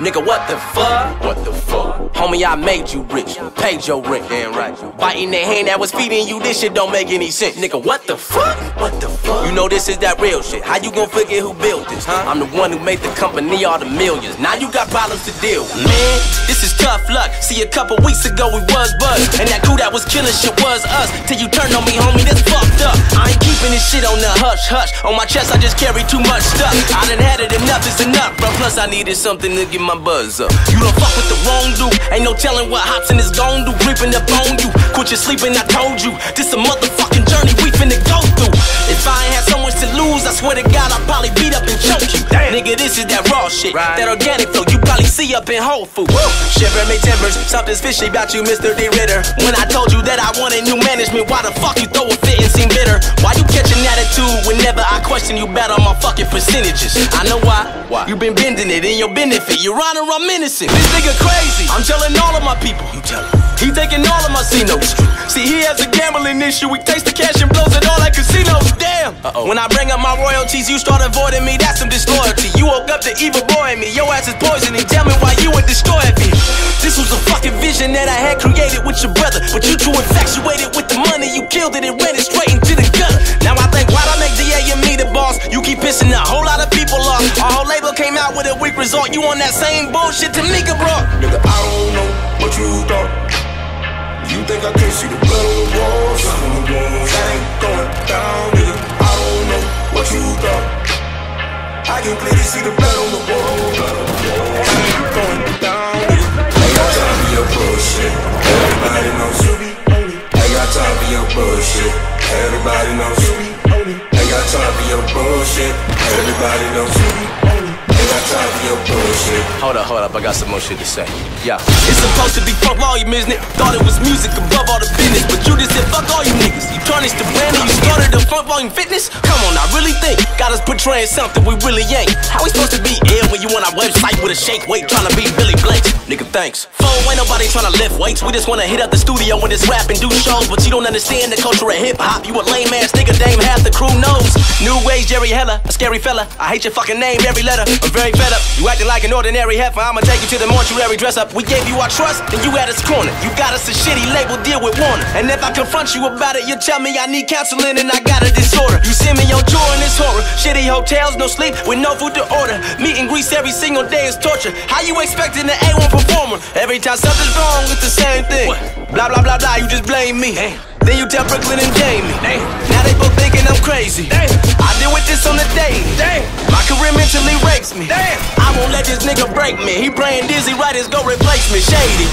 Nigga, what the fuck? What the fuck? Homie, I made you rich, paid your rent. Damn right. Biting the hand that was feeding you, this shit don't make any sense. Nigga, what the fuck? What the fuck? You know this is that real shit. How you gon' forget who built this? Huh? I'm the one who made the company all the millions. Now you got problems to deal with. Man, this is tough luck. See, a couple weeks ago we was buzzed. And that crew that was killing shit was us. Till you turned on me, homie, this fucked up. I ain't keeping this shit on the hush hush. On my chest, I just carry too much stuff. I done had it enough, it's enough, bro. Plus, I needed something to get my buzz up. You don't fuck with the wrong dude. Ain't no telling what Hopsin is gon' do. Creeping up on you. Quit your sleeping, I told you. This a motherfucking journey we finna go through. If I ain't had so much to lose, I swear to God, Nigga, this is that raw shit. Right. That organic flow you probably see up in Whole Foods. Shiver me timbers, something's fishy about you, Mr. D. Ritter. When I told you that I wanted new management, why the fuck you throw a fit and seem bitter? Why you catch an attitude whenever I question you about all my fucking percentages? I know why. Why? You been bending it in your benefit. Your honor, I'm innocent. This nigga crazy. I'm telling all of my people. You tell him. He taking all of my C notes. See, he has a gambling issue. He takes the cash and blows it all at casinos. Uh-oh. When I bring up my royalties, you start avoiding me. That's some disloyalty. You woke up the evil boy in me. Your ass is poisoning. Tell me why you would destroy me. This was a fucking vision that I had created with your brother. But you too infatuated with the money. You killed it and ran it straight into the gutter. Now I think, why'd I make Damien the boss? You keep pissing a whole lot of people off. Our whole label came out with a weak result. You on that same bullshit Tamika brought. Nigga, I don't know what you thought. You think I can't see the blood on the walls? That ain't going down, nigga. See the blood on the wall. That going down, nigga. Got time for your bullshit. Everybody knows you be on it. Ain't got time for your bullshit. Everybody knows you be on it. Ain't got time for your bullshit. Everybody knows you be on it. Ain't got time for your bullshit. Hold up, hold up, I got some more shit to say. Yeah. It's supposed to be Funk Volume, isn't it? Thought it was music above all the business, but you just said fuck all you niggas. You tarnished the brand and you started the Funk Volume Fitness? Portraying something we really ain't. How we supposed to be ill when you on our website with a shake weight trying to be Billy Blanks? Nigga, thanks. Fool, ain't nobody trying to lift weights. We just wanna hit up the studio when it's rap and do shows, but you don't understand the culture of hip hop. You a lame ass nigga, dame half the crew knows. New age Jerry Heller, a scary fella. I hate your fucking name, every letter. I'm very fed up. You acting like an ordinary heifer. I'ma take you to the mortuary dress up. We gave you our trust, then you at us corner. You got us a shitty label deal with Warner. And if I confront you about it, you tell me I need counseling and I got a disorder. You send me on tour and it's horror. Shitty hotels, no sleep, with no food to order. Meet and grease every single day is torture. How you expecting an A1 performer? Every time something's wrong, it's the same thing. Blah blah blah blah, you just blame me. Then you tell Brooklyn and Jamie. Now they both thinking I'm crazy. Damn. I deal with this on the daily. My career mentally rapes me. Damn. I won't let this nigga break me. He praying Dizzy Wright'll go replace me. Shady.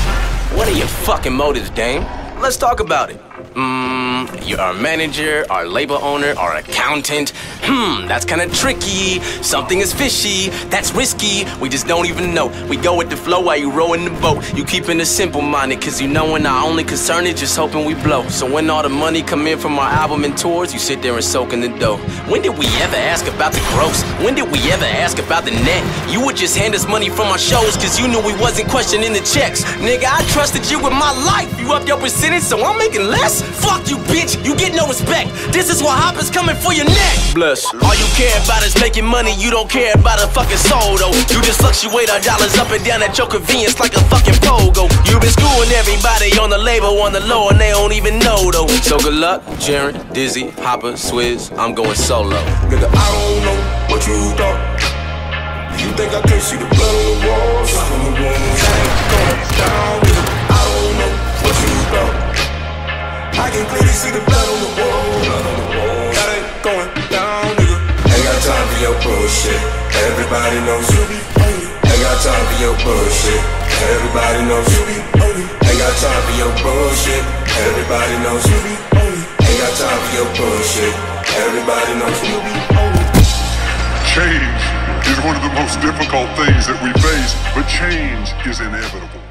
What are your fucking motives, Dame? Let's talk about it. Mmm, you're our manager, our label owner, our accountant. Hmm, that's kinda tricky. Something is fishy, that's risky. We just don't even know. We go with the flow while you rowing the boat. You keeping it simple minded, cause you know when our only concern is just hoping we blow. So when all the money come in from our album and tours, you sit there and soak in the dough. When did we ever ask about the gross? When did we ever ask about the net? You would just hand us money from our shows, cause you knew we wasn't questioning the checks. Nigga, I trusted you with my life. You up your percentage, so I'm making less? Fuck you, bitch. You get no respect. This is what Hopsin's coming for your neck. Bless. All you care about is making money. You don't care about a fucking soul, though. You just fluctuate our dollars up and down at your convenience like a fucking pogo. You been screwing everybody on the label on the low and they don't even know, though. So good luck, Jarren, Dizzy, Hopper, Swizz. I'm going solo. Nigga, I don't know what you thought. You think I can't see the blood on the walls? That ain't going down, I can clearly see the blood on the wall. Going down, nigga. Ain't got time for your bullshit. Everybody knows you be. Ain't got time for your bullshit. Everybody knows you be. Ain't got time for your bullshit. Everybody knows you be. Ain't got time for your bullshit. Everybody knows you be. Change is one of the most difficult things that we face, but change is inevitable.